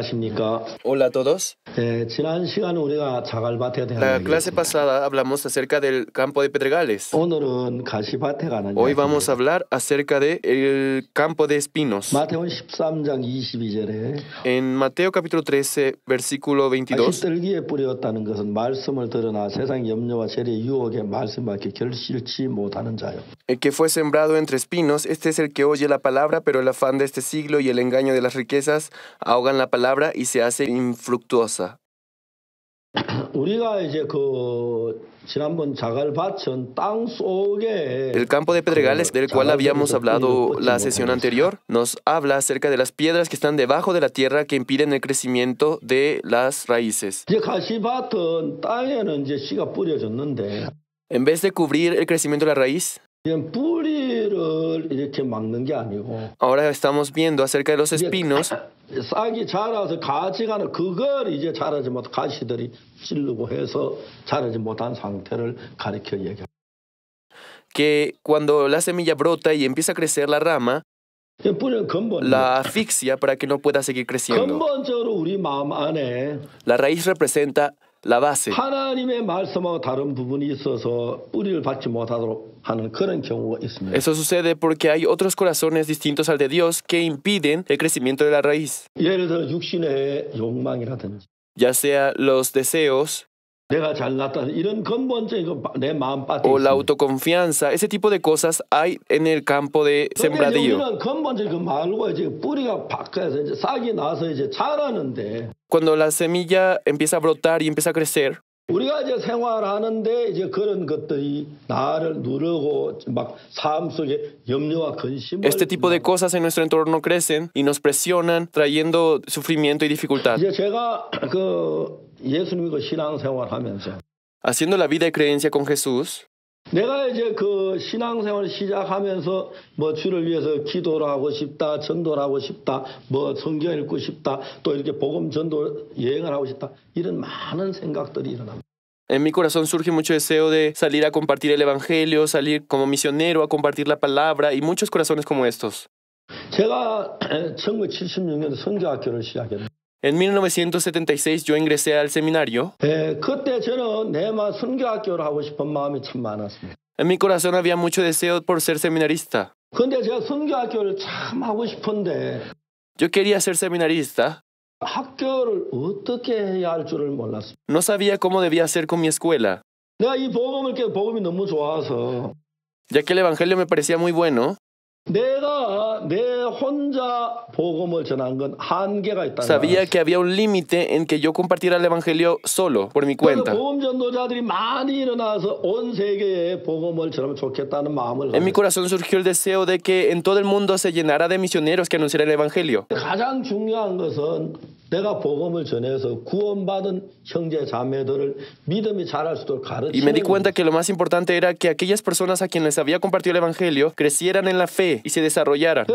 여러분 안녕하십니까? Hola a todos. La clase pasada hablamos acerca del campo de Pedregales. Hoy vamos a hablar acerca del campo de espinos. En Mateo capítulo 13, versículo 22. El que fue sembrado entre espinos, este es el que oye la palabra, pero el afán de este siglo y el engaño de las riquezas ahogan la palabra y se hace infructuosa. El campo de Pedregales del cual habíamos hablado la sesión anterior nos habla acerca de las piedras que están debajo de la tierra que impiden el crecimiento de las raíces. En vez de cubrir el crecimiento de la raíz, Ahora estamos viendo acerca de los espinos. Que cuando la semilla brota y empieza a crecer la rama, la asfixia para que no pueda seguir creciendo. La raíz representa la base. Eso sucede porque hay otros corazones distintos al de Dios que impiden el crecimiento de la raíz. Ya sea los deseos 내가 잘났다 이런 근본적인 거 내 마음 밖에 o la 있습니다. autoconfianza, ese tipo de cosas hay en el campo de 근데 sembradío. 우리는 근본적인 거 말고 이제 뿌리가 바깥에서 이제 싹이 나서 이제 자라는데 Cuando la semilla empieza a brotar y empieza a crecer, 우리가 이제 생활하는데 이제 그런 것들이 나를 누르고 막 삶 속에 염려와 근심을 este tipo de cosas en nuestro entorno crecen y nos presionan, trayendo sufrimiento y dificultad. 이제 제가 그 Haciendo la vida y creencia con Jesús, 내가 이제 그 신앙생활 시작하면서 뭐 주를 위해서 기도를 하고 싶다, 전도를 하고 싶다, 뭐 성경 읽고 싶다, 또 이렇게 복음 전도 여행을 하고 싶다 이런 많은 생각들이 일어납니다. en mi corazón surge mucho deseo de salir a compartir el Evangelio, salir como misionero a compartir la palabra y muchos corazones como estos. 제가 1976년에 선교학교를 시작했는데 En 1976 yo ingresé al seminario. En mi corazón había mucho deseo por ser seminarista. Yo quería ser seminarista. No sabía cómo debía hacer con mi escuela. Ya que el Evangelio me parecía muy bueno. Sabía que había un límite en que yo compartiera el Evangelio solo, por mi cuenta. En mi corazón surgió el deseo de que en todo el mundo se llenara de misioneros que anunciaran el Evangelio. Y me di cuenta que lo más importante era que aquellas personas a quienes había compartido el Evangelio crecieran en la fe y se desarrollaran.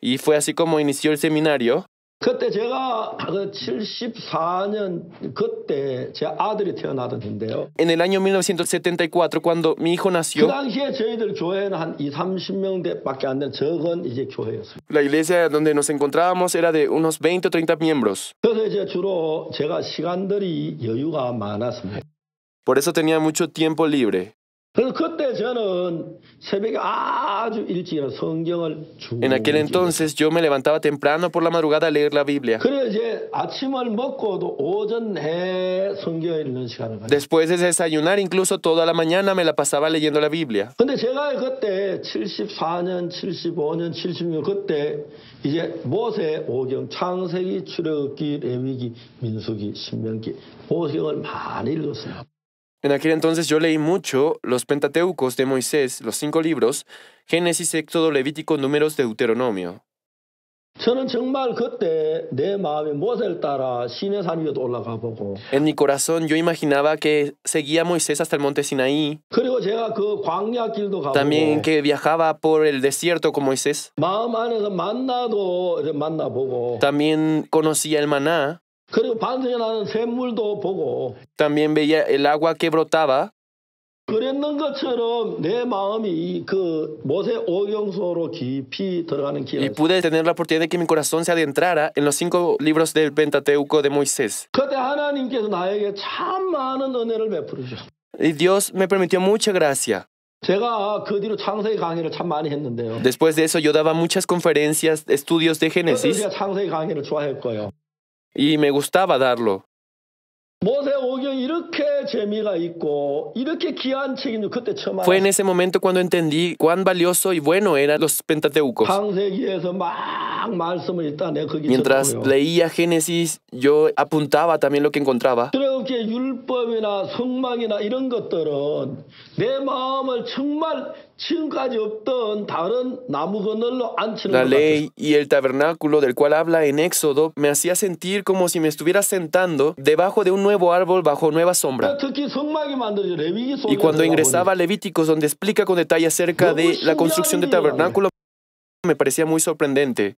Y fue así como inició el seminario. 그때 제가 그 74년 그때 제 아들이 태어나던 해인데요. En el año 1974, cuando mi hijo 그 nació, 당시에 저희들 교회는 한 2, 30명대밖에 안 되는 적은 이제 교회였어요. la iglesia donde nos encontrábamos era de unos 20 o 30 miembros. 그래서 이제 주로 제가 시간들이 여유가 많았습니다. Por eso tenía mucho tiempo libre. En aquel entonces yo me levantaba temprano por la madrugada a leer la Biblia. Después de desayunar, incluso toda la mañana me la pasaba leyendo la Biblia. 이제 모세 오경 창세기 출애굽기 레위기 민수기 신명기 오경을 많이 읽었어요. En aquel entonces yo leí mucho los Pentateucos de Moisés, los cinco libros, Génesis, Éxodo, Levítico, Números, Deuteronomio. En mi corazón yo imaginaba que seguía a Moisés hasta el monte Sinaí. También que viajaba por el desierto con Moisés. También conocía el maná. También veía el agua que brotaba. Y pude tener la oportunidad de que mi corazón se adentrara en los cinco libros del Pentateuco de Moisés. Y Dios me permitió mucha gracia. Después de eso yo daba muchas conferencias, estudios de Génesis y me gustaba darlo. Fue en ese momento cuando entendí cuán valioso y bueno eran los Pentateucos. Mientras leía Génesis, yo apuntaba también lo que encontraba. 그렇게 율법이나 성막이나 이런 것들은 내 마음을 정말 지금까지 없던 다른 나무 그늘로 앉히는 La 것 같아요. ley y el tabernáculo del cual habla en Éxodo me hacía sentir como si me estuviera sentando debajo de un nuevo árbol bajo nueva sombra. 특히 성막이 만들어져 레위기 Y 속에 cuando 들어가 ingresaba a 보니 Levíticos, donde explica con detalle acerca de la construcción del tabernáculo, me parecía muy sorprendente.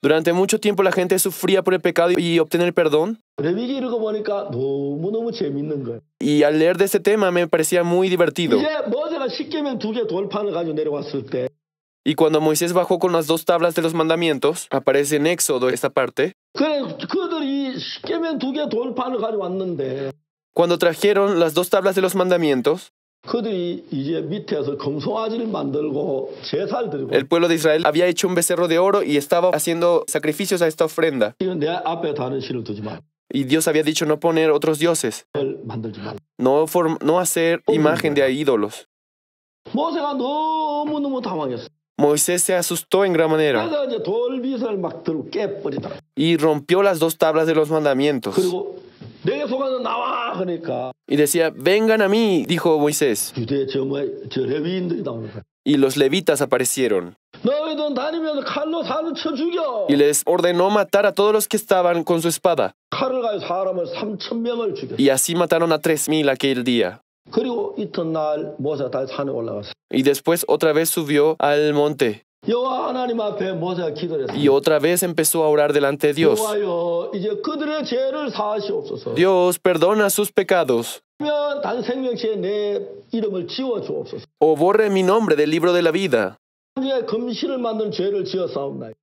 Durante mucho tiempo la gente sufría por el pecado y obtener perdón. Y al leer de este tema me parecía muy divertido. Y cuando Moisés bajó con las dos tablas de los mandamientos, aparece en Éxodo esta parte. Cuando trajeron las dos tablas de los mandamientos, el pueblo de Israel había hecho un becerro de oro y estaba haciendo sacrificios a esta ofrenda. Y Dios había dicho no poner otros dioses, no, hacer imagen de ídolos. Moisés se asustó en gran manera. y rompió las dos tablas de los mandamientos. Y decía, vengan a mí, dijo Moisés. Y los levitas aparecieron. Y les ordenó matar a todos los que estaban con su espada. Y así mataron a 3.000 aquel día. Y después otra vez subió al monte. Y otra vez empezó a orar delante de Dios. Dios perdona sus pecados. O borre mi nombre del libro de la vida.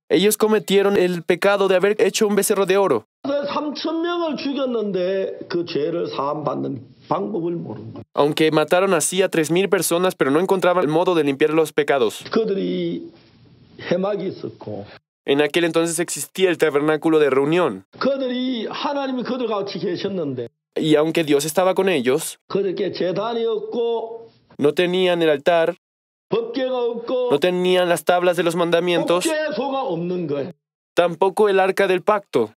Ellos cometieron el pecado de haber hecho un becerro de oro. Aunque mataron así a 3.000 personas, pero no encontraban el modo de limpiar los pecados. En aquel entonces existía el tabernáculo de reunión. Y aunque Dios estaba con ellos, no tenían el altar, no tenían las tablas de los mandamientos, tampoco el arca del pacto.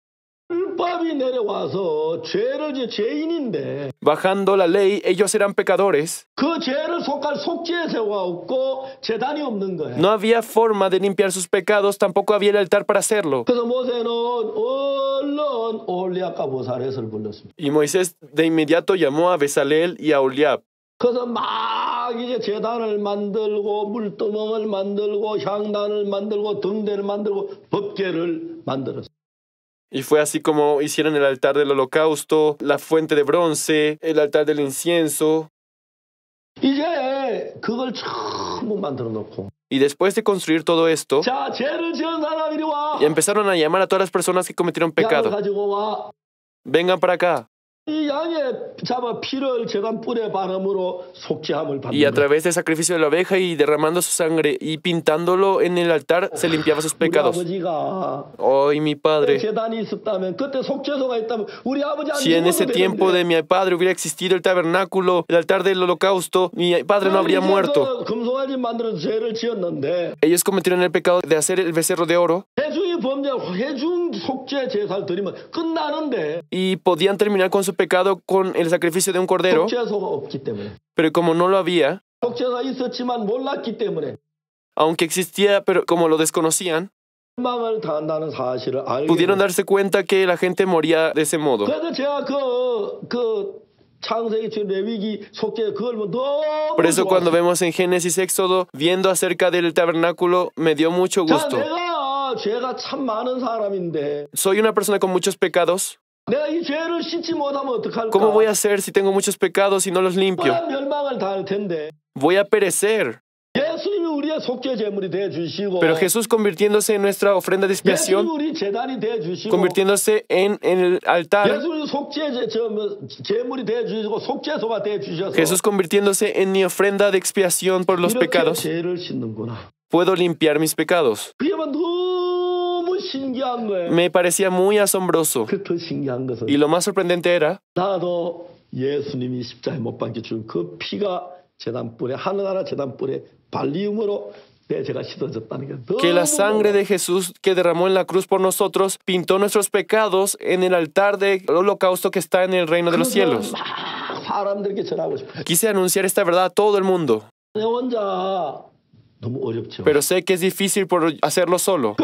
Bajando la ley, ellos eran pecadores. No había forma de limpiar sus pecados, tampoco había el altar para hacerlo. Y Moisés de inmediato llamó a Besalel y a Oliab. Y fue así como hicieron el altar del holocausto, la fuente de bronce, el altar del incienso. Y después de construir todo esto, y empezaron a llamar a todas las personas que cometieron pecado. Vengan para acá. Y a través del sacrificio de la oveja y derramando su sangre y pintándolo en el altar, se limpiaba sus pecados. Oh, mi padre. Si en ese tiempo de mi padre hubiera existido el tabernáculo, el altar del holocausto, mi padre no habría muerto. Ellos cometieron el pecado de hacer el becerro de oro. Y podían terminar con su pecado con el sacrificio de un cordero. Pero como no lo había, aunque existía, pero como lo desconocían, pudieron darse cuenta que la gente moría de ese modo. Por eso cuando vemos en Génesis Éxodo, viendo acerca del tabernáculo, me dio mucho gusto. Soy una persona con muchos pecados. ¿Cómo voy a hacer si tengo muchos pecados y no los limpio? Voy a perecer. Pero Jesús convirtiéndose en nuestra ofrenda de expiación, convirtiéndose en, en, el altar, Jesús convirtiéndose en mi ofrenda de expiación por los pecados, puedo limpiar mis pecados. Me parecía muy asombroso. Y lo más sorprendente era que la sangre de Jesús que derramó en la cruz por nosotros pintó nuestros pecados en el altar del holocausto que está en el reino de los cielos. Quise anunciar esta verdad a todo el mundo. Pero sé que es difícil por hacerlo solo.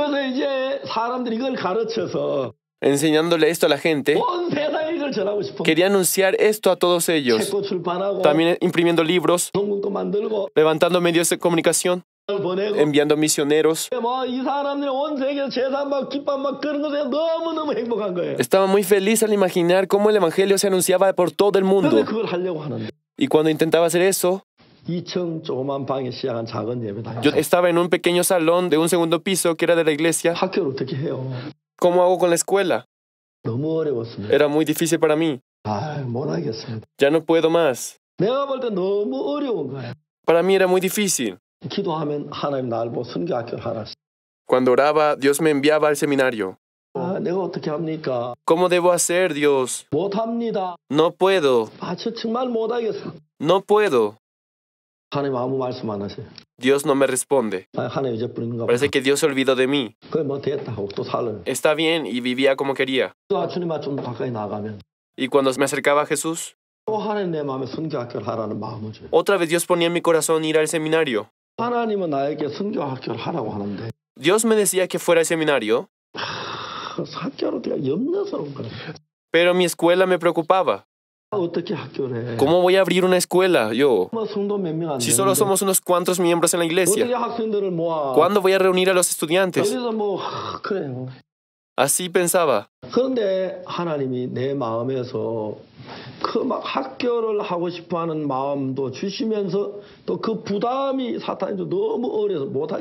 Enseñándole esto a la gente, quería anunciar esto a todos ellos. También imprimiendo libros, levantando medios de comunicación, enviando misioneros. Estaba muy feliz al imaginar cómo el Evangelio se anunciaba por todo el mundo. Y cuando intentaba hacer eso, 2층 조그만 방에 시작한 작은 예배당. yo estaba en un pequeño salón de un segundo piso que era de la iglesia. 학교를 어떻게 해요? ¿Cómo hago con la escuela? 너무 어려웠습니다. Era muy difícil para mí. 아, 못하겠습니다. Ya no puedo más. 내가 볼 때 너무 어려운 거예요. Para mí era muy difícil. 기도하면 하나님 날 보고 선교학교를 하라. Cuando oraba, Dios me enviaba al seminario. 아, 내가 어떻게 합니까? ¿Cómo debo hacer, Dios? 못합니다. No puedo. 아, 저 정말 못하겠어. No puedo. Dios no me responde. Parece que Dios se olvidó de mí. Está bien y vivía como quería. Y cuando me acercaba a Jesús, otra vez Dios ponía en mi corazón ir al seminario. Dios me decía que fuera al seminario, pero mi escuela me preocupaba. ¿Cómo voy a abrir una escuela yo? Si solo somos unos cuantos miembros en la iglesia. ¿Cuándo voy a reunir a los estudiantes? Así pensaba.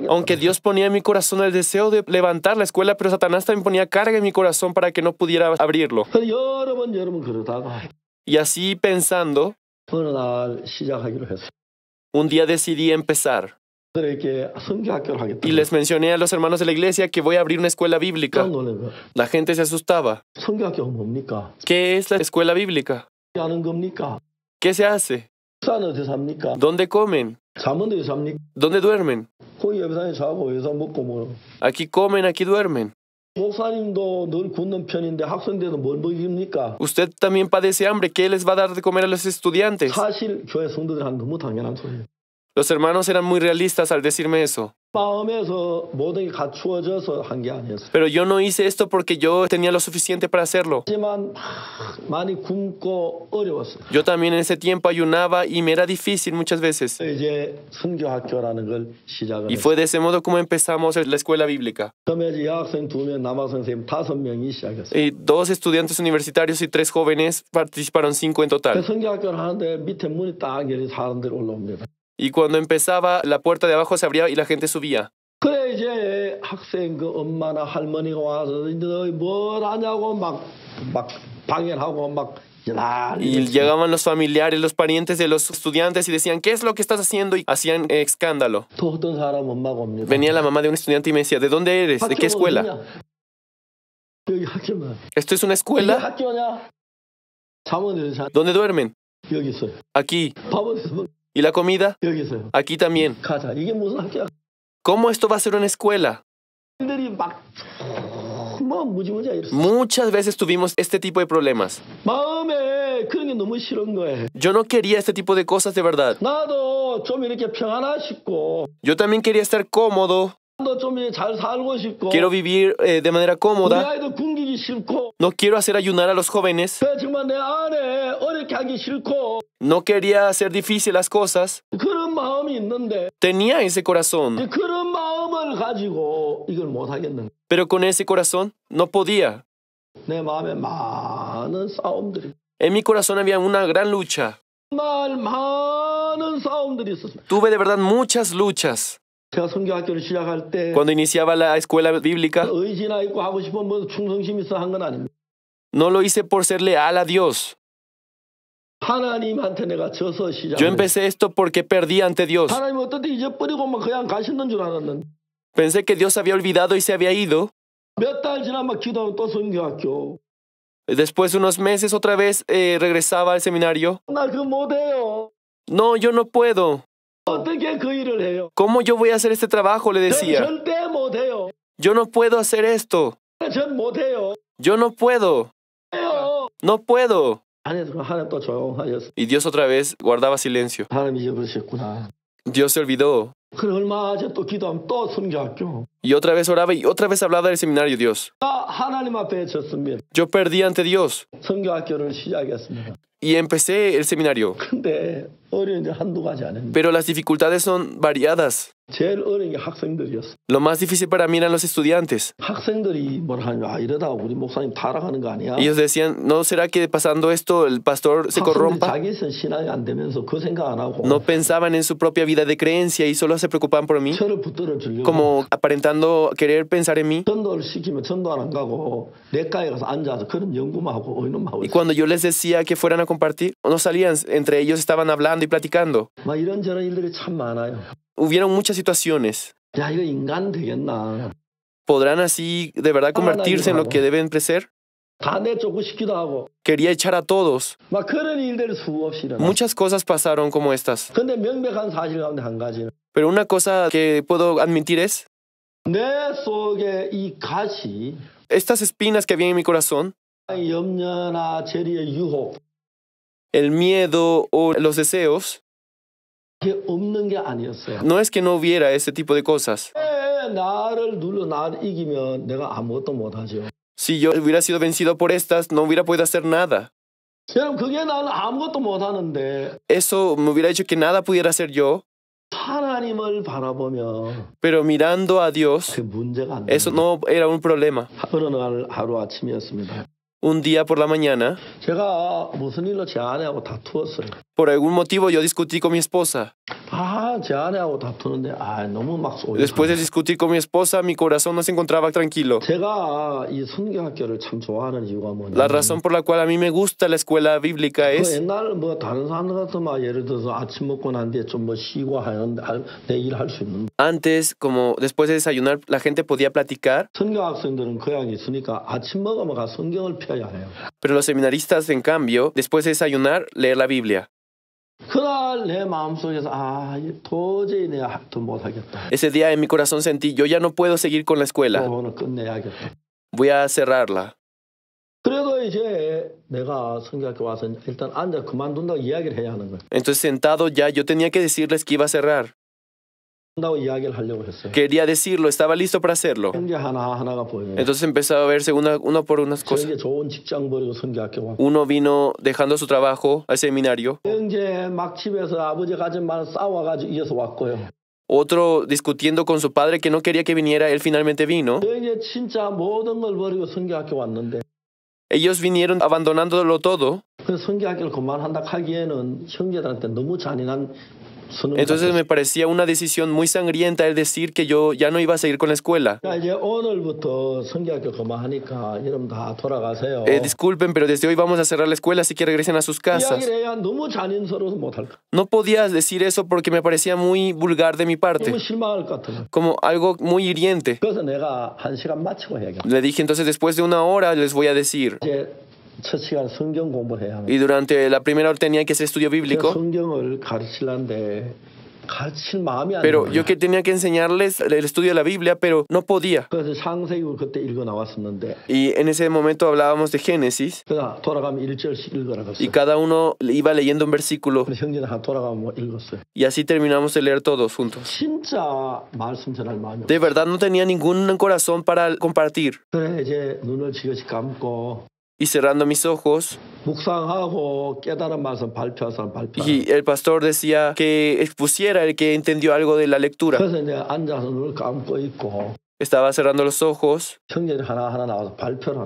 Aunque Dios ponía en mi corazón el deseo de levantar la escuela, pero Satanás también ponía carga en mi corazón para que no pudiera abrirlo. Y así pensando, un día decidí empezar. Y les mencioné a los hermanos de la iglesia que voy a abrir una escuela bíblica. La gente se asustaba. ¿Qué es la escuela bíblica? ¿Qué se hace? ¿Dónde comen? ¿Dónde duermen? Aquí comen, aquí duermen. Usted también padece hambre. ¿Qué les va a dar de comer a los estudiantes? Los hermanos eran muy realistas al decirme eso. Pero yo no hice esto porque yo tenía lo suficiente para hacerlo. Yo también en ese tiempo ayunaba y me era difícil muchas veces. Y fue de ese modo como empezamos la escuela bíblica. Y dos estudiantes universitarios y tres jóvenes participaron cinco en total. Y cuando empezaba, la puerta de abajo se abría y la gente subía. Y llegaban los familiares, los parientes de los estudiantes y decían, ¿qué es lo que estás haciendo? Y hacían escándalo. Venía la mamá de un estudiante y me decía, ¿de dónde eres? ¿De qué escuela? ¿Esto es una escuela? ¿Dónde duermen? Aquí. ¿Y la comida? Aquí también. ¿Cómo esto va a ser una escuela? Muchas veces tuvimos este tipo de problemas. Yo no quería este tipo de cosas de verdad. Yo también quería estar cómodo. Quiero vivir eh, de manera cómoda. No quiero hacer ayunar a los jóvenes. No quería hacer difícil las cosas. Tenía ese corazón. Pero con ese corazón no podía. En mi corazón había una gran lucha. Tuve de verdad muchas luchas. Cuando iniciaba la escuela bíblica, no lo hice por ser leal a Dios. Yo empecé esto porque perdí ante Dios. Pensé que Dios había olvidado y se había ido. Después de unos meses otra vez eh, regresaba al seminario. No, yo no puedo. ¿Cómo yo voy a hacer este trabajo? Le decía. Yo no puedo hacer esto. Yo no puedo. No puedo. Y Dios otra vez guardaba silencio. Dios se olvidó. Y otra vez oraba y otra vez hablaba del seminario Dios. Yo perdí ante Dios y empecé el seminario. Pero las dificultades son variadas. Lo más difícil para mí eran los estudiantes. Ellos decían, ¿no será que pasando esto el pastor se corrompa? No pensaban en su propia vida de creencia y solo se preocupaban por mí, como aparentando querer pensar en mí. Y cuando yo les decía que fueran a compartir. No salían entre ellos, estaban hablando y platicando. Hubieron muchas situaciones. ¿Podrán así de verdad convertirse en lo que deben ser? Quería echar a todos. Muchas cosas pasaron como estas. Pero una cosa que puedo admitir es, estas espinas que había en mi corazón, el miedo o los deseos, no es que no hubiera este tipo de cosas. Si yo hubiera sido vencido por estas, no hubiera podido hacer nada. Eso me hubiera hecho que nada pudiera hacer yo. Pero mirando a Dios, eso no era un problema. Un día por la mañana, por algún motivo yo discutí con mi esposa. 아, 제 아내하고 다투는데 아 너무 막 쏘여. Después de discutir con mi esposa, mi corazón no se encontraba tranquilo. 제가 이 선교학교를 참 좋아하는 이유가 뭐냐? La razón por la cual a mí me gusta la escuela bíblica 그 es 옛날 뭐 다른 사람들 같은 막 예를 들어서 아침 먹고 난 뒤에 좀 뭐 쉬고 하는데 내 일 할 수 있는 antes, como después de desayunar, la gente podía platicar, 선교 학생들은 그양이 있으니까 아침 먹으면 가 성경을 펴야 해요. pero los seminaristas, en cambio, después de desayunar, leer la Biblia. 그날 내 마음속에서 아 이 도저히 내가 더 못하겠다. Ese día en mi corazón sentí, yo ya no puedo seguir con la escuela, 오늘 끝내야겠다. voy a cerrarla. 그래도 이제 내가 성교학교 와서 일단 앉아 그만둔다고 이야기를 해야 하는 거예요. Entonces sentado ya, yo tenía que decirles que iba a cerrar. Quería decirlo, estaba listo para hacerlo. Entonces empezaba a verse uno por unas cosas. Uno vino dejando su trabajo al seminario. Otro discutiendo con su padre que no quería que viniera, él finalmente vino. Ellos vinieron abandonándolo todo. Entonces me parecía una decisión muy sangrienta el decir que yo ya no iba a seguir con la escuela. Eh, disculpen, pero desde hoy vamos a cerrar la escuela, así que regresen a sus casas. No podía decir eso porque me parecía muy vulgar de mi parte, como algo muy hiriente. Le dije entonces después de una hora les voy a decir. Y durante la primera ortenia, que es el estudio bíblico, pero yo que tenía que enseñarles el estudio de la Biblia, pero no podía. Y en ese momento hablábamos de Génesis. Y cada uno iba leyendo un versículo. Y así terminamos de leer todos juntos. De verdad no tenía ningún corazón para compartir. Y cerrando mis ojos, y el pastor decía que expusiera el que entendió algo de la lectura. Estaba cerrando los ojos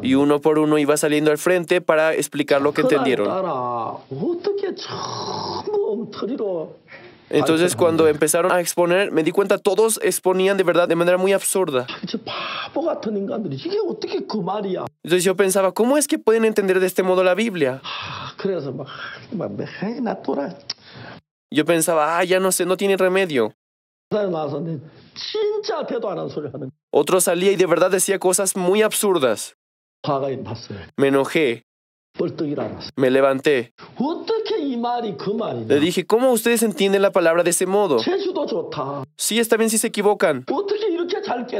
y uno por uno iba saliendo al frente para explicar lo que entendieron. Entonces cuando empezaron a exponer, me di cuenta, todos exponían de verdad de manera muy absurda. Entonces yo pensaba, ¿cómo es que pueden entender de este modo la Biblia? Yo pensaba, ah, ya no sé, no tiene remedio. Otro salía y de verdad decía cosas muy absurdas. Me enojé. Me levanté. Le dije, ¿cómo ustedes entienden la palabra de ese modo? Sí, está bien si se equivocan.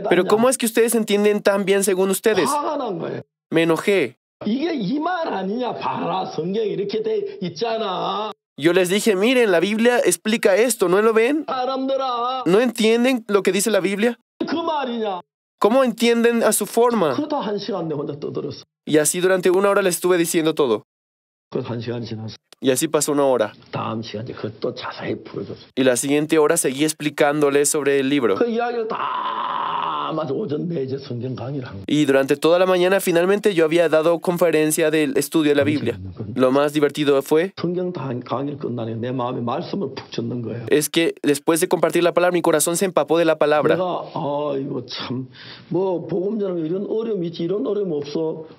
Pero ¿cómo es que ustedes entienden tan bien según ustedes? Me enojé. Yo les dije, miren, la Biblia explica esto, ¿no lo ven? ¿No entienden lo que dice la Biblia? ¿Cómo entienden a su forma? Y así durante una hora les estuve diciendo todo. Y así pasó una hora. Y la siguiente hora seguí explicándoles sobre el libro. Y durante toda la mañana finalmente yo había dado conferencia del estudio de la Biblia. Lo más divertido fue es que después de compartir la palabra, mi corazón se empapó de la palabra.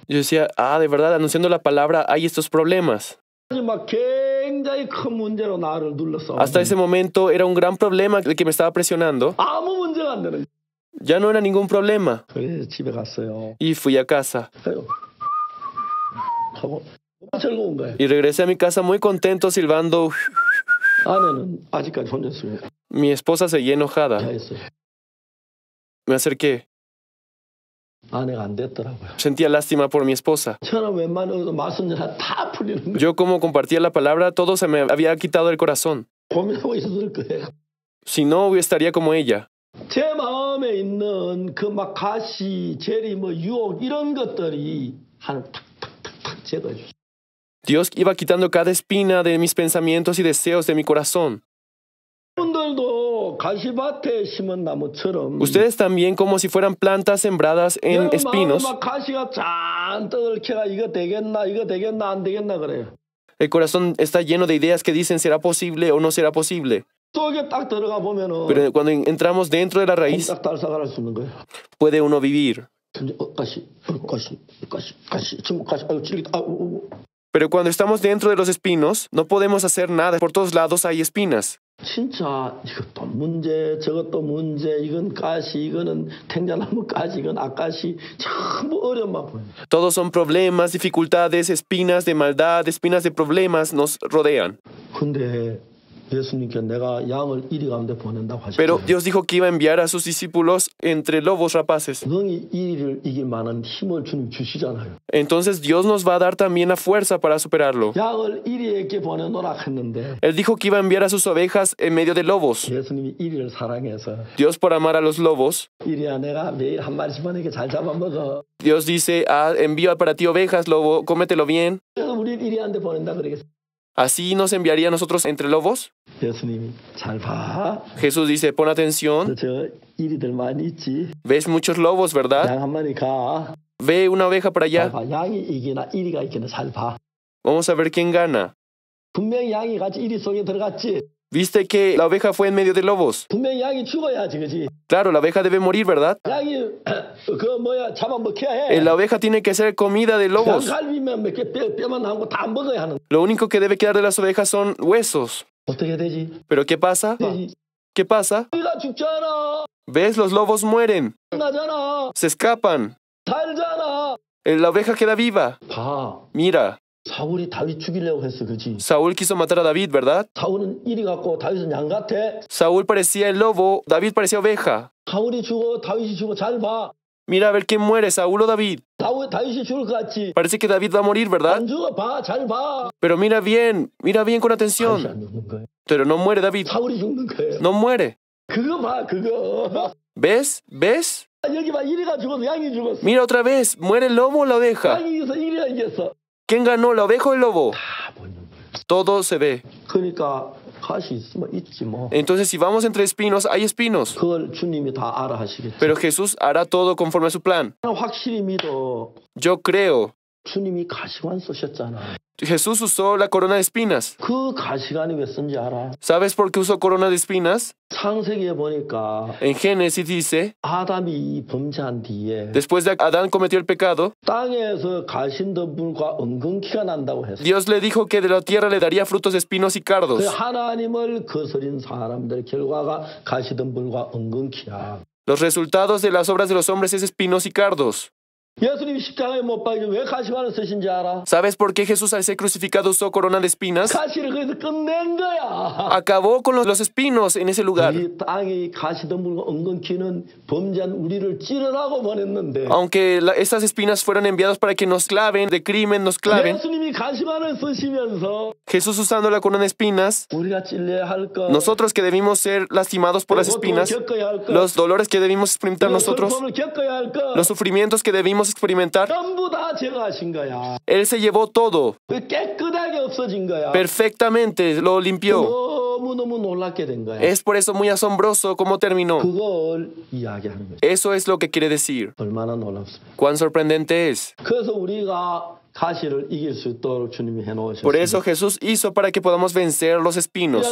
Yo decía, ah, de verdad, anunciando la palabra hay estos problemas. Hasta ese momento era un gran problema el que me estaba presionando. Ya no era ningún problema. Y fui a casa. Y regresé a mi casa muy contento silbando. Mi esposa seguía enojada. Me acerqué. Sentía lástima por mi esposa. Yo como compartía la palabra, todo se me había quitado el corazón. Si no, estaría como ella. Dios iba quitando cada espina de mis pensamientos y deseos de mi corazón. Ustedes también como si fueran plantas sembradas en espinos. El corazón está lleno de ideas que dicen será posible o no será posible. Pero cuando entramos dentro de la raíz, puede uno vivir. 근데 어, 가시, 어, 가시, 가시, 가시, 지금 가시, 아유 찔기다. 아, 우, 우. Pero cuando estamos dentro de los espinos, no podemos hacer nada. Por todos lados hay espinas. 진짜 이것도 문제, 저것도 문제, 이건 가시, 이거는 탱자나무 가시, 이건 아가시, 전부 어려움만 보여요. Todos son problemas, dificultades, espinas de maldad, espinas de problemas nos rodean. 근데 pero Dios dijo que iba a enviar a sus discípulos entre lobos rapaces. Entonces Dios nos va a dar también la fuerza para superarlo. Él dijo que iba a enviar a sus ovejas en medio de lobos. Dios por amar a los lobos. Dios dice, ah, envío para ti ovejas, lobo, cómetelo bien. ¿Así nos enviaría a nosotros entre lobos? Jesús dice, pon atención. Ves muchos lobos, ¿verdad? Ve una oveja para allá. Vamos a ver quién gana. ¿Viste que la oveja fue en medio de lobos? Claro, la oveja debe morir, ¿verdad? Eh, la oveja tiene que ser comida de lobos. Lo único que debe quedar de las ovejas son huesos. ¿Pero qué pasa? ¿Qué pasa? ¿Ves? Los lobos mueren. Se escapan. Eh, la oveja queda viva. Mira. Saúl quiso matar a David, ¿verdad? Saúl parecía el lobo, David parecía oveja. Mira a ver quién muere, Saúl o David. Parece que David va a morir, ¿verdad? Pero mira bien, mira bien con atención. Pero no muere David. No muere. ¿Ves? ¿Ves? Mira otra vez, ¿muere el lobo o la oveja? ¿Quién ganó, la oveja o el lobo? Todo se ve. Entonces, si vamos entre espinos, hay espinos. Pero Jesús hará todo conforme a su plan. Yo creo. Jesús usó la corona de espinas. ¿Sabes por qué usó corona de espinas? En Génesis dice, después de que Adán cometió el pecado, Dios le dijo que de la tierra le daría frutos de espinos y cardos. Los resultados de las obras de los hombres es espinos y cardos. ¿Sabes por qué Jesús al ser crucificado usó corona de espinas? Acabó con los, los espinos en ese lugar. Aunque estas espinas fueron enviadas para que nos claven, de crimen nos claven. Jesús usando la corona de espinas, nosotros que debimos ser lastimados por las espinas, los dolores que debimos experimentar nosotros, los sufrimientos que debimos experimentar. Él se llevó todo. Perfectamente lo limpió. Es por eso muy asombroso cómo terminó. Eso es lo que quiere decir. Cuán sorprendente es. Por eso Jesús hizo para que podamos vencer los espinos.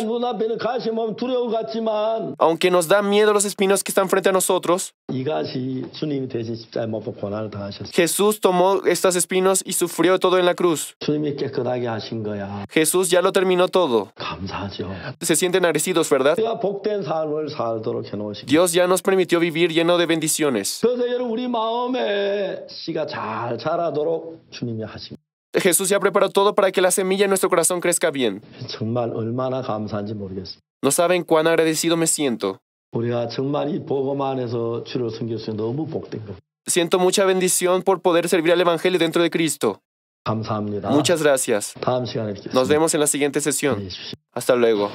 Aunque nos da miedo los espinos que están frente a nosotros, Jesús tomó estos espinos y sufrió todo en la cruz. Jesús ya lo terminó todo se sienten agradecidos, ¿verdad? Dios ya nos permitió vivir lleno de bendiciones. Jesús ya preparó todo para que la semilla en nuestro corazón crezca bien. No saben cuán agradecido me siento. Siento mucha bendición por poder servir al Evangelio dentro de Cristo. Muchas gracias. Nos vemos en la siguiente sesión. Hasta luego.